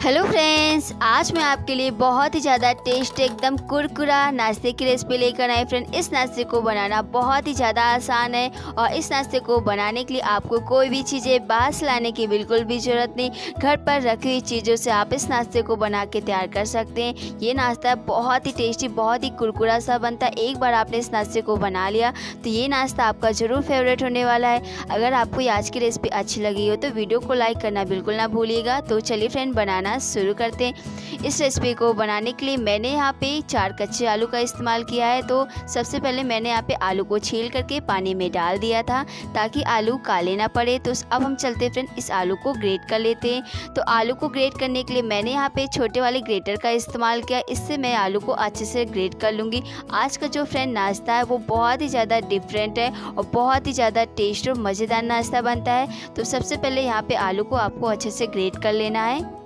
Hello friends आज मैं आपके लिए बहुत ही ज़्यादा टेस्ट एकदम कुरकुरा नाश्ते की रेसिपी लेकर आई। फ्रेंड इस नाश्ते को बनाना बहुत ही ज़्यादा आसान है और इस नाश्ते को बनाने के लिए आपको कोई भी चीज़ें बाहर से लाने की बिल्कुल भी ज़रूरत नहीं। घर पर रखी हुई चीज़ों से आप इस नाश्ते को बना के तैयार कर सकते हैं। ये नाश्ता बहुत ही टेस्टी बहुत ही कुरकुरा सा बनता है। एक बार आपने इस नाश्ते को बना लिया तो ये नाश्ता आपका ज़रूर फेवरेट होने वाला है। अगर आपको आज की रेसिपी अच्छी लगी हो तो वीडियो को लाइक करना बिल्कुल ना भूलिएगा। तो चलिए फ्रेंड बनाना बनाना शुरू करते हैं इस रेसिपी को बनाने के लिए मैंने यहाँ पे चार कच्चे आलू का इस्तेमाल किया है। तो सबसे पहले मैंने यहाँ पे आलू को छील करके पानी में डाल दिया था ताकि आलू काले ना पड़े। तो अब हम चलते फ्रेंड इस आलू को ग्रेट कर लेते हैं। तो आलू को ग्रेट करने के लिए मैंने यहाँ पे छोटे वाले ग्रेटर का इस्तेमाल किया। इससे मैं आलू को अच्छे से ग्रेट कर लूँगी। आज का जो फ्रेंड नाश्ता है वो बहुत ही ज़्यादा डिफरेंट है और बहुत ही ज़्यादा टेस्ट और मज़ेदार नाश्ता बनता है। तो सबसे पहले यहाँ पे आलू को आपको अच्छे से ग्रेट कर लेना है।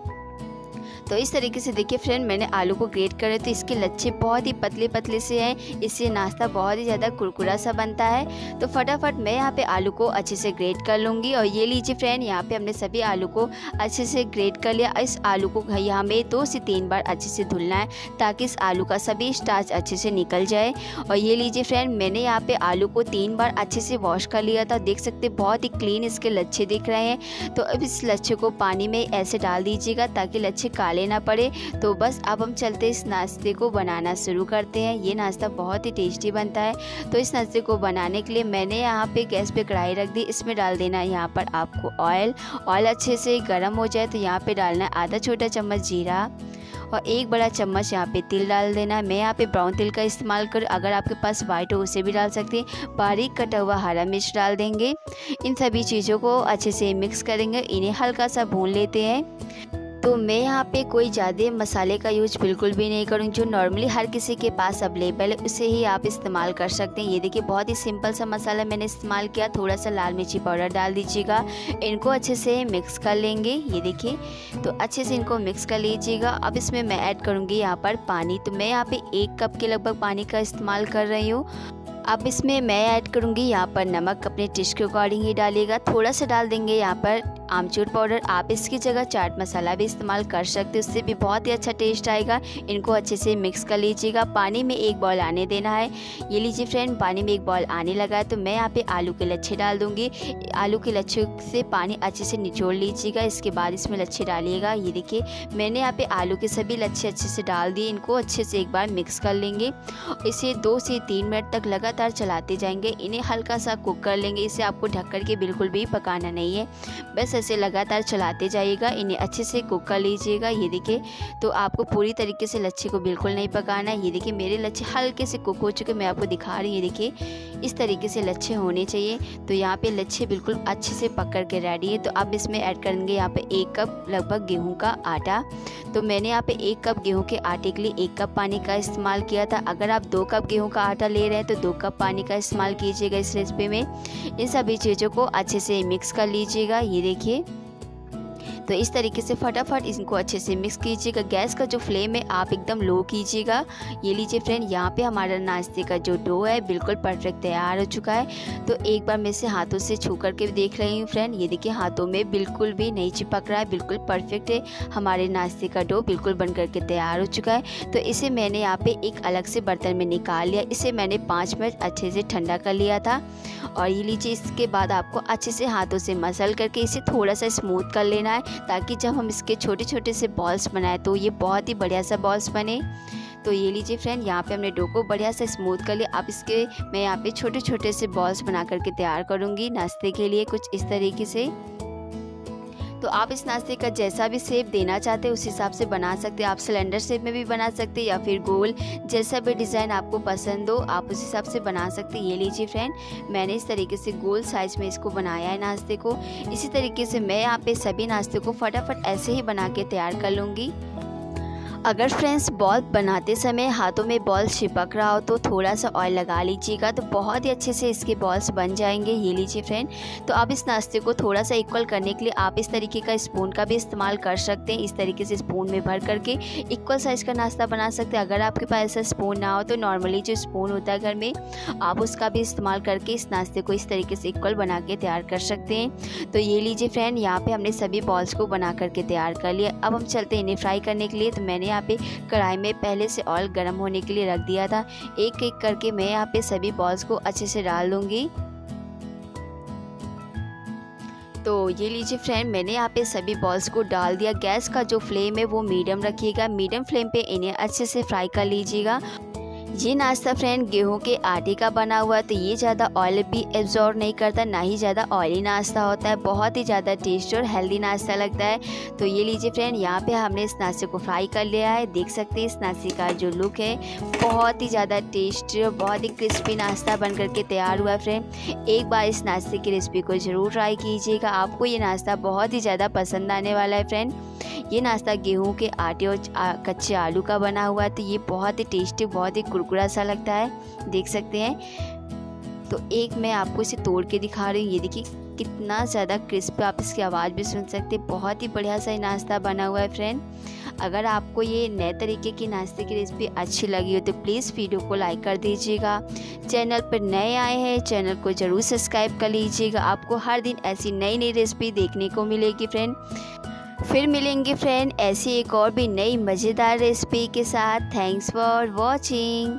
तो इस तरीके से देखिए फ्रेंड मैंने आलू को ग्रेट करे तो इसके लच्छे बहुत ही पतले पतले से हैं। इससे नाश्ता बहुत ही ज़्यादा कुरकुरा सा बनता है। तो फटाफट मैं यहाँ पे आलू को अच्छे से ग्रेट कर लूँगी और ये लीजिए फ्रेंड यहाँ पे हमने सभी आलू को अच्छे से ग्रेट कर लिया। इस आलू को हमें दो से तीन बार अच्छे से धुलना है ताकि इस आलू का सभी स्टार्च अच्छे से निकल जाए। और ये लीजिए फ्रेंड मैंने यहाँ पे आलू को तीन बार अच्छे से वॉश कर लिया था। देख सकते बहुत ही क्लीन इसके लच्छे दिख रहे हैं। तो अब इस लच्छे को पानी में ऐसे डाल दीजिएगा ताकि लच्छे काले लेना पड़े। तो बस अब हम चलते इस नाश्ते को बनाना शुरू करते हैं। ये नाश्ता बहुत ही टेस्टी बनता है। तो इस नाश्ते को बनाने के लिए मैंने यहाँ पे गैस पे कढ़ाई रख दी। इसमें डाल देना है यहाँ पर आपको ऑयल। ऑयल अच्छे से गर्म हो जाए तो यहाँ पे डालना है आधा छोटा चम्मच जीरा। और एक बड़ा चम्मच यहाँ पे तिल डाल देना मैं यहाँ पे ब्राउन तिल का इस्तेमाल कर अगर आपके पास वाइट हो उसे भी डाल सकते हैं। बारीक कटा हुआ हरा मिर्च डाल देंगे। इन सभी चीज़ों को अच्छे से मिक्स करेंगे। इन्हें हल्का सा भून लेते हैं। तो मैं यहाँ पे कोई ज़्यादा मसाले का यूज़ बिल्कुल भी नहीं करूँ जो नॉर्मली हर किसी के पास अवेलेबल है, उसे ही आप इस्तेमाल कर सकते हैं। ये देखिए, बहुत ही सिंपल सा मसाला मैंने इस्तेमाल किया थोड़ा सा लाल मिर्ची पाउडर डाल दीजिएगा। इनको अच्छे से मिक्स कर लेंगे, ये देखिए। तो अच्छे से इनको मिक्स कर लीजिएगा। अब इसमें मैं ऐड करूँगी यहाँ पर पानी। तो मैं यहाँ पर एक कप के लगभग पानी का इस्तेमाल कर रही हूँ। अब इसमें मैं ऐड करूँगी यहाँ पर नमक। अपने टिश के अकॉर्डिंग ही डालिएगा। थोड़ा सा डाल देंगे यहाँ पर आमचूर पाउडर आप इसकी जगह चाट मसाला भी इस्तेमाल कर सकते हैं। उससे भी बहुत ही अच्छा टेस्ट आएगा। इनको अच्छे से मिक्स कर लीजिएगा। पानी में एक बॉल आने देना है। ये लीजिए फ्रेंड, पानी में एक बॉल आने लगा है तो मैं यहाँ पे आलू के लच्छे डाल दूँगी। आलू के लच्छे से पानी अच्छे से निचोड़ लीजिएगा। इसके बाद इसमें लच्छे डालिएगा। ये देखिए, मैंने यहाँ पे आलू के सभी लच्छे अच्छे से डाल दिए। इनको अच्छे से एक बार मिक्स कर लेंगे। इसे दो से तीन मिनट तक लगातार चलाते जाएँगे। इन्हें हल्का सा कुक कर लेंगे। इसे आपको ढक कर के बिल्कुल भी पकाना नहीं है। बस ऐसे लगातार चलाते जाइएगा, इन्हें अच्छे से कुक कर लीजिएगा। ये देखिए तो आपको पूरी तरीके से लच्छे को बिल्कुल नहीं पकाना है। ये देखिए, मेरे लच्छे हल्के से कुक हो चुके मैं आपको दिखा रही हूँ, ये देखिए, इस तरीके से लच्छे होने चाहिए। तो यहाँ पे लच्छे बिल्कुल अच्छे से पक कर के रेडी है। तो अब इसमें ऐड करेंगे यहाँ पे एक कप लगभग गेहूँ का आटा। तो मैंने यहाँ पे एक कप गेहूँ के आटे के लिए एक कप पानी का इस्तेमाल किया था। अगर आप दो कप गेहूँ का आटा ले रहे हैं तो दो कप पानी का इस्तेमाल कीजिएगा इस रेसिपी में। इन सभी चीज़ों को अच्छे से मिक्स कर लीजिएगा। ये देखिए देखिए। तो इस तरीके से फटाफट इनको अच्छे से मिक्स कीजिएगा। गैस का जो फ्लेम है, आप एकदम लो कीजिएगा। ये लीजिए फ्रेंड यहाँ पे हमारा नाश्ते का जो डो है, बिल्कुल परफेक्ट तैयार हो चुका है। तो एक बार मैं इसे हाथों से छू करके देख रही हूँ फ्रेंड ये देखिए हाथों में बिल्कुल भी नहीं चिपक रहा है, बिल्कुल परफेक्ट है। हमारे नाश्ते का डो बिल्कुल बन करके तैयार हो चुका है। तो इसे मैंने यहाँ पे एक अलग से बर्तन में निकाल लिया। इसे मैंने पाँच मिनट अच्छे से ठंडा कर लिया था। और ये लीजिए, इसके बाद आपको अच्छे से हाथों से मसल करके इसे थोड़ा सा स्मूथ कर लेना है। ताकि जब हम इसके छोटे छोटे से बॉल्स बनाए तो ये बहुत ही बढ़िया सा बॉल्स बने। तो ये लीजिए फ्रेंड यहाँ पे हमने डो को बढ़िया से स्मूथ कर लिया। अब इसके मैं यहाँ पे छोटे छोटे से बॉल्स बना करके तैयार करूँगी नाश्ते के लिए कुछ इस तरीके से। तो आप इस नाश्ते का जैसा भी सेप देना चाहते हैं, उस हिसाब से बना सकते हैं। आप सिलेंडर शेप में भी बना सकते हैं या फिर गोल जैसा भी डिज़ाइन आपको पसंद हो, आप उस हिसाब से बना सकते हैं। ये लीजिए फ्रेंड मैंने इस तरीके से गोल साइज़ में इसको बनाया है नाश्ते को। इसी तरीके से मैं यहाँ पे सभी नाश्ते को फटाफट ऐसे ही बना के तैयार कर लूँगी। अगर फ्रेंड्स बॉल बनाते समय हाथों में बॉल चिपक रहा हो तो थोड़ा सा ऑयल लगा लीजिएगा। तो बहुत ही अच्छे से इसके बॉल्स बन जाएँगे। ये लीजिए फ्रेंड तो आप इस नाश्ते को थोड़ा सा इक्वल करने के लिए आप इस तरीके का स्पून का भी इस्तेमाल कर सकते हैं। इस तरीके से स्पून में भर करके इक्वल साइज़ का नाश्ता बना सकते हैं। अगर आपके पास ऐसा स्पून ना हो तो नॉर्मली जो स्पून होता है घर में, आप उसका भी इस्तेमाल करके इस नाश्ते को इस तरीके से इक्वल बना के तैयार कर सकते हैं। तो ये लीजिए फ्रेंड यहाँ पर हमने सभी बॉल्स को बना करके तैयार कर लिया। अब हम चलते हैं इन्हें फ्राई करने के लिए। तो मैंने यहाँ पे कढ़ाई में पहले से ऑयल गर्म होने के लिए रख दिया था। एक एक करके मैं यहाँ पे सभी बॉल्स को अच्छे से डाल दूँगी। तो ये लीजिए फ्रेंड मैंने यहाँ पे सभी बॉल्स को डाल दिया। गैस का जो फ्लेम है वो मीडियम रखिएगा। मीडियम फ्लेम पे इन्हें अच्छे से फ्राई कर लीजिएगा। ये नाश्ता फ्रेंड गेहूँ के आटे का बना हुआ है तो ये ज़्यादा ऑयल भी एब्जॉर्व नहीं करता, ना ही ज़्यादा ऑयली नाश्ता होता है, बहुत ही ज़्यादा टेस्ट और हेल्दी नाश्ता लगता है। तो ये लीजिए फ्रेंड यहाँ पे हमने इस नाश्ते को फ्राई कर लिया है, देख सकते हैं इस नाश्ते का जो लुक है, बहुत ही ज़्यादा टेस्टी और बहुत ही क्रिस्पी नाश्ता बन करके तैयार हुआ फ्रेंड एक बार इस नाश्ते की रेसिपी को ज़रूर ट्राई कीजिएगा, आपको ये नाश्ता बहुत ही ज़्यादा पसंद आने वाला है फ्रेंड ये नाश्ता गेहूँ के आटे और कच्चे आलू का बना हुआ है तो ये बहुत ही टेस्टी बहुत ही कुरकुरा सा लगता है। देख सकते हैं। तो एक मैं आपको इसे तोड़ के दिखा रही हूँ। ये देखिए, कितना ज़्यादा क्रिस्प आप इसकी आवाज़ भी सुन सकते हैं। बहुत ही बढ़िया सा नाश्ता बना हुआ है फ्रेंड अगर आपको ये नए तरीके की नाश्ते की रेसिपी अच्छी लगी हो तो प्लीज़ वीडियो को लाइक कर दीजिएगा। चैनल पर नए आए हैं, चैनल को ज़रूर सब्सक्राइब कर लीजिएगा। आपको हर दिन ऐसी नई नई रेसिपी देखने को मिलेगी फ्रेंड फिर मिलेंगे फ्रेंड ऐसी एक और भी नई मज़ेदार रेसिपी के साथ. Thanks for watching